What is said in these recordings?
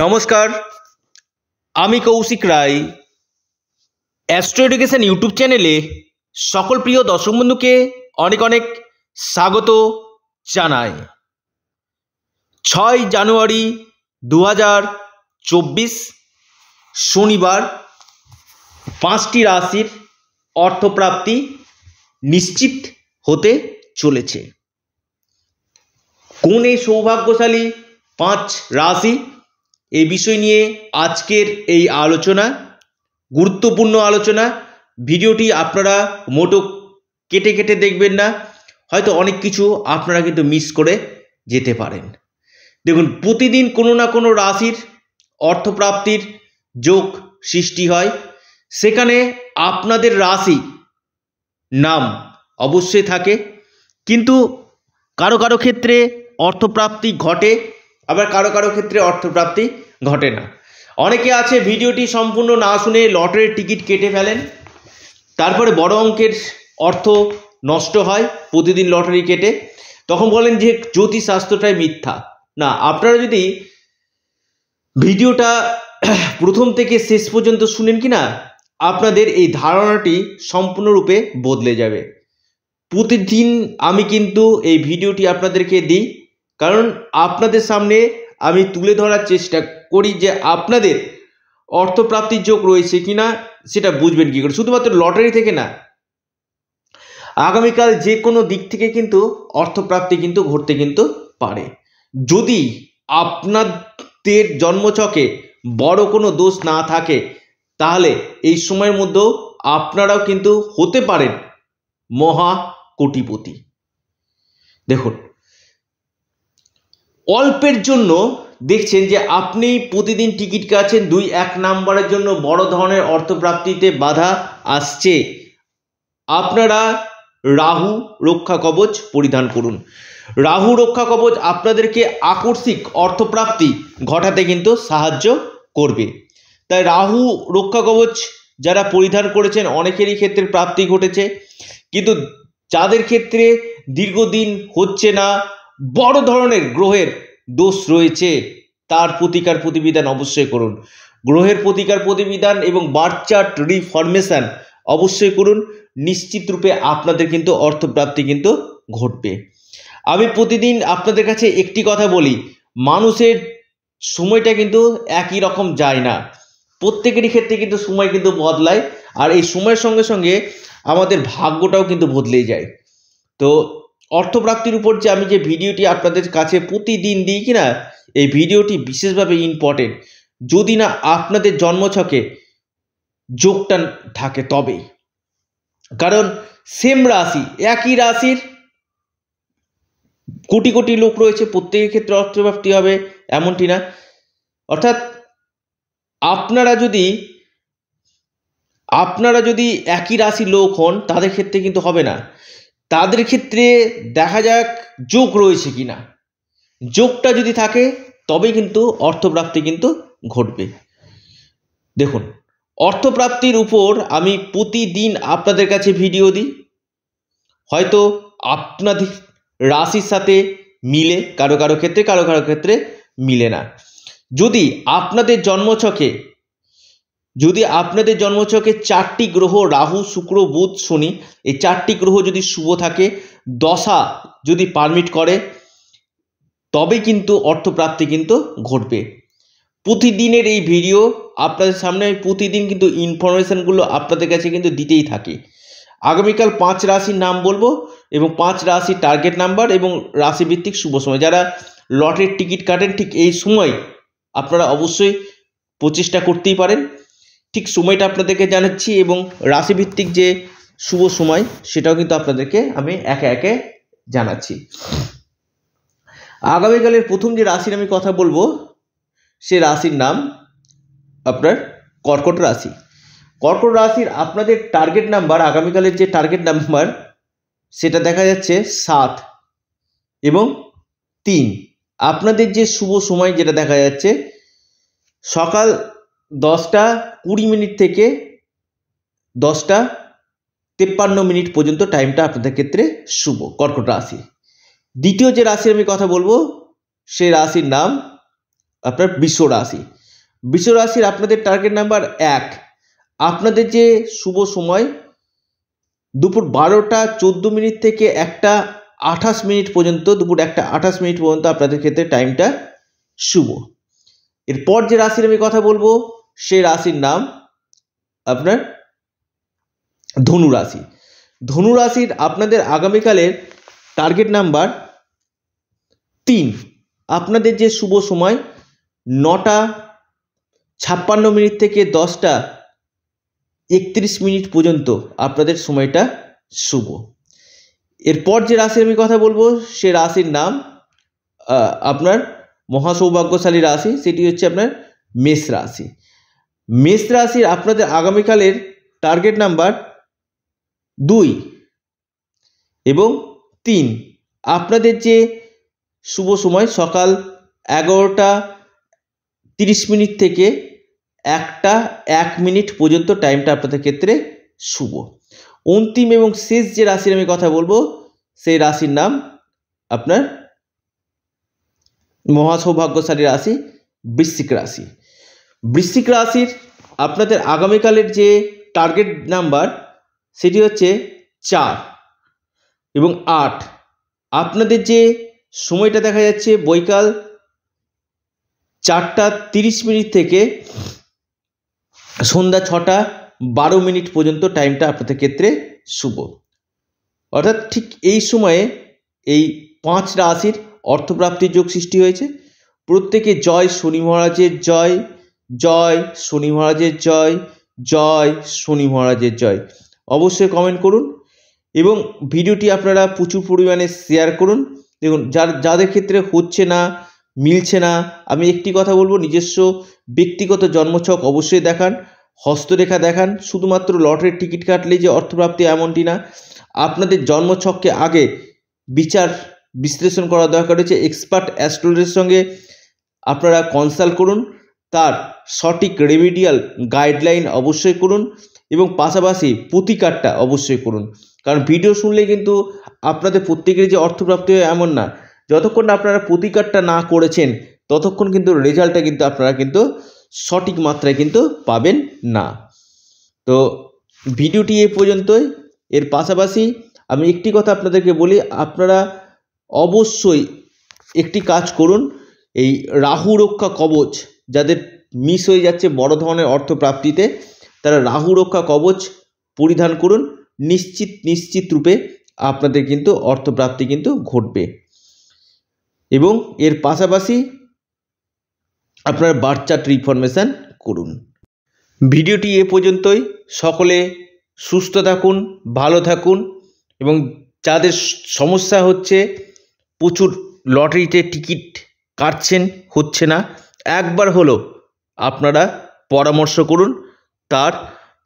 নমস্কার, আমি Koushik Roy. Astro education YouTube চ্যানেলে সকল প্রিয় দর্শক বন্ধুকে অনেক অনেক স্বাগত জানাই। ছয় জানুয়ারি দু চব্বিশ, শনিবার, পাঁচটি রাশির অর্থপ্রাপ্তি নিশ্চিত হতে চলেছে। কোন এই সৌভাগ্যশালী পাঁচ রাশি এই বিষয় নিয়ে আজকের এই আলোচনা, গুরুত্বপূর্ণ আলোচনা। ভিডিওটি আপনারা মোটো কেটে কেটে দেখবেন না, হয়তো অনেক কিছু আপনারা কিন্তু মিস করে যেতে পারেন। দেখুন, প্রতিদিন কোনো না কোনো রাশির অর্থপ্রাপ্তির যোগ সৃষ্টি হয়। সেখানে আপনাদের রাশি নাম অবশ্যই থাকে। কিন্তু কারও কারও ক্ষেত্রে অর্থপ্রাপ্তি ঘটে, আবার কারও কারও ক্ষেত্রে অর্থপ্রাপ্তি ঘটে না। অনেকে আছে ভিডিওটি সম্পূর্ণ না শুনে লটারির টিকিট কেটে ফেলেন। তারপরে বড় অঙ্কের অর্থ নষ্ট হয় প্রতিদিন লটারি কেটে। তখন বলেন যে জ্যোতিষশাস্ত্রটাই মিথ্যা। না, আপনারা যদি ভিডিওটা প্রথম থেকে শেষ পর্যন্ত শুনেন কি না আপনাদের এই ধারণাটি সম্পূর্ণরূপে বদলে যাবে। প্রতিদিন আমি কিন্তু এই ভিডিওটি আপনাদেরকে দিই, কারণ আপনাদের সামনে আমি তুলে ধরার চেষ্টা করি যে আপনাদের অর্থপ্রাপ্তির যোগ রয়েছে কি না সেটা বুঝবেন কী করে। শুধুমাত্র লটারি থেকে না, আগামীকাল যে কোনো দিক থেকে কিন্তু অর্থপ্রাপ্তি কিন্তু ঘটতে কিন্তু পারে। যদি আপনাদের জন্মছকে বড় কোনো দোষ না থাকে, তাহলে এই সময়ের মধ্যেও আপনারাও কিন্তু হতে পারেন মহা কোটিপতি দেখুন অল্পের জন্য দেখছেন যে আপনি প্রতিদিন টিকিট কাটছেন দুই এক নাম্বারের জন্য বড় ধরনের অর্থপ্রাপ্তিতে বাধা আসছে। আপনারা রাহু রক্ষা কবচ পরিধান করুন। রাহু রক্ষা কবচ আপনাদেরকে আকস্মিক অর্থপ্রাপ্তি ঘটাতে কিন্তু সাহায্য করবে। তাই রাহু রক্ষা কবচ যারা পরিধান করেছেন অনেকেরই ক্ষেত্রে প্রাপ্তি ঘটেছে। কিন্তু যাদের ক্ষেত্রে দীর্ঘদিন হচ্ছে না বড় ধরনের গ্রহের দোষ রয়েছে, তার প্রতিকার প্রতিবিধান অবশ্যই করুন। গ্রহের প্রতিকার প্রতিবিধান এবং বার্চার্ট রিফরমেশন অবশ্যই করুন। নিশ্চিত রূপে আপনাদের কিন্তু অর্থপ্রাপ্তি কিন্তু ঘটবে। আমি প্রতিদিন আপনাদের কাছে একটি কথা বলি, মানুষের সময়টা কিন্তু একই রকম যায় না। প্রত্যেকেরই ক্ষেত্রে কিন্তু সময় কিন্তু বদলায়, আর এই সময়ের সঙ্গে সঙ্গে আমাদের ভাগ্যটাও কিন্তু বদলে যায়। তো অর্থপ্রাপ্তির উপর যে আমি যে ভিডিওটি আপনাদের কাছে প্রতিদিন দিই কি না এই ভিডিওটি বিশেষভাবে ইম্পর্টেন্ট যদি না আপনাদের জন্মছকে যোগটা থাকে তবেই। কারণ সেম রাশি, একই রাশির কোটি কোটি লোক রয়েছে, প্রত্যেকের ক্ষেত্রে অর্থপ্রাপ্তি হবে এমনটি না। অর্থাৎ আপনারা যদি আপনারা যদি একই রাশির লোক হন, তাদের ক্ষেত্রে কিন্তু হবে না। তাদের ক্ষেত্রে দেখা যাক যোগ রয়েছে কি না যোগটা যদি থাকে, তবে কিন্তু অর্থপ্রাপ্তি কিন্তু ঘটবে। দেখুন, অর্থপ্রাপ্তির উপর আমি প্রতিদিন আপনাদের কাছে ভিডিও দিই। হয়তো আপনাদের রাশির সাথে মিলে, কারও কারও ক্ষেত্রে, কারও কারও ক্ষেত্রে মিলে না। যদি আপনাদের জন্মছকে যদি আপনাদের জন্মছকে চারটি গ্রহ, রাহু, শুক্র, বুধ, শনি, এই চারটি গ্রহ যদি শুভ থাকে, দশা যদি পারমিট করে তবে কিন্তু অর্থপ্রাপ্তি কিন্তু ঘটবে। প্রতিদিনের এই ভিডিও আপনাদের সামনে, প্রতিদিন কিন্তু ইনফরমেশানগুলো আপনাদের কাছে কিন্তু দিতেই থাকি। আগামীকাল পাঁচ রাশির নাম বলব এবং পাঁচ রাশির টার্গেট নাম্বার এবং রাশিভিত্তিক শুভ সময়। যারা লটারির টিকিট কাটেন, ঠিক এই সময় আপনারা অবশ্যই প্রচেষ্টা করতেই পারেন। ঠিক সময়টা আপনাদেরকে জানাচ্ছি এবং রাশিভিত্তিক যে শুভ সময়, সেটাও কিন্তু আপনাদেরকে আমি একে একে জানাচ্ছি। আগামীকালের প্রথম যে রাশির আমি কথা বলব, সে রাশির নাম আপনার কর্কট রাশি। কর্কট রাশির আপনাদের টার্গেট নাম্বার আগামীকালের যে টার্গেট নাম্বার সেটা দেখা যাচ্ছে সাত এবং তিন। আপনাদের যে শুভ সময়, যেটা দেখা যাচ্ছে সকাল দশটা কুড়ি মিনিট থেকে দশটা তেপ্পান্ন মিনিট পর্যন্ত টাইমটা আপনাদের ক্ষেত্রে শুভ, কর্কট রাশি। দ্বিতীয় যে রাশির আমি কথা বলব সেই রাশির নাম আপনার বিশ্ব রাশি। বিশ্ব রাশির আপনাদের টার্গেট নাম্বার এক। আপনাদের যে শুভ সময়, দুপুর বারোটা চোদ্দ মিনিট থেকে একটা আঠাশ মিনিট পর্যন্ত, দুপুর একটা আঠাশ মিনিট পর্যন্ত আপনাদের ক্ষেত্রে টাইমটা শুভ। এরপর যে রাশির আমি কথা বলব সেই রাশির নাম আপনার ধনু রাশি। ধনু রাশির আপনাদের আগামীকালের টার্গেট নাম্বার তিন। আপনাদের যে শুভ সময় নটা ছাপ্পান্ন মিনিট থেকে দশটা একত্রিশ মিনিট পর্যন্ত আপনাদের সময়টা শুভ। এরপর যে রাশির আমি কথা বলব, সে রাশির নাম আপনার মহাসৌভাগ্যশালী রাশি, সেটি হচ্ছে আপনার মেষ রাশি। মেষ রাশির আপনাদের আগামীকালের টার্গেট নাম্বার দুই এবং তিন। আপনাদের যে শুভ সময় সকাল এগারোটা তিরিশ মিনিট থেকে একটা এক মিনিট পর্যন্ত টাইমটা আপনাদের ক্ষেত্রে শুভ। অন্তিম এবং শেষ যে রাশির আমি কথা বলব, সেই রাশির নাম আপনার মহাসৌভাগ্যশালী রাশি, বৃশ্চিক রাশি। বৃশ্চিক রাশির আপনাদের আগামীকালের যে টার্গেট নাম্বার সেটি হচ্ছে চার এবং আট। আপনাদের যে সময়টা দেখা যাচ্ছে, বৈকাল চারটা তিরিশ মিনিট থেকে সন্ধ্যা ছটা বারো মিনিট পর্যন্ত টাইমটা আপনাদের ক্ষেত্রে শুভ। অর্থাৎ ঠিক এই সময়ে এই পাঁচ রাশির অর্থপ্রাপ্তির যোগ সৃষ্টি হয়েছে। প্রত্যেকে জয়, শনি মহারাজের জয় জয় শনি মহারাজের জয় জয় শনি মহারাজের জয়। অবশ্যই কমেন্ট করুন এবং ভিডিওটি আপনারা প্রচুর পরিমাণে শেয়ার করুন। দেখুন, যার, যাদের ক্ষেত্রে হচ্ছে না, মিলছে না, আমি একটি কথা বলব, নিজস্ব ব্যক্তিগত জন্মছক অবশ্যই দেখান, হস্তরেখা দেখান, শুধুমাত্র লটারির টিকিট কাটলেই যে অর্থপ্রাপ্তি এমনটি না। আপনাদের জন্মছককে আগে বিচার, বিশ্লেষণ করা দরকার রয়েছে এক্সপার্ট অ্যাস্ট্রোলজির সঙ্গে আপনারা কনসাল্ট করুন। তার সঠিক রেমিডিয়াল গাইডলাইন অবশ্যই করুন এবং পাশাপাশি প্রতিকারটা অবশ্যই করুন। কারণ ভিডিও শুনলে কিন্তু আপনাদের প্রত্যেকের যে অর্থপ্রাপ্তি হয় এমন না। যতক্ষণ আপনারা প্রতিকারটা না করেছেন, ততক্ষণ কিন্তু রেজাল্টটা কিন্তু আপনারা কিন্তু সঠিক মাত্রায় কিন্তু পাবেন না। তো ভিডিওটি এ পর্যন্তই। এর পাশাপাশি আমি একটি কথা আপনাদেরকে বলি, আপনারা অবশ্যই একটি কাজ করুন, এই রাহু রক্ষা কবচ যাদের মিস হয়ে যাচ্ছে বড় ধরনের অর্থপ্রাপ্তিতে, তারা রাহু রক্ষা কবচ পরিধান করুন। নিশ্চিত নিশ্চিত রূপে আপনাদের কিন্তু অর্থপ্রাপ্তি কিন্তু ঘটবে। এবং এর পাশাপাশি আপনার বার্থ চার্ট করুন। ভিডিওটি এ পর্যন্তই। সকলে সুস্থ থাকুন, ভালো থাকুন এবং যাদের সমস্যা হচ্ছে, প্রচুর লটারিতে টিকিট কাটছেন, হচ্ছে না। একবার হলো আপনারা পরামর্শ করুন, তার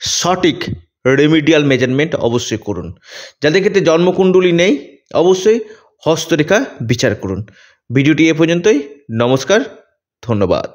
সঠিক রেমিডিয়াল মেজারমেন্ট অবশ্যই করুন। যাদের ক্ষেত্রে জন্মকুণ্ডলী নেই, অবশ্যই হস্তরেখা বিচার করুন। ভিডিওটি এ পর্যন্তই, নমস্কার, ধন্যবাদ।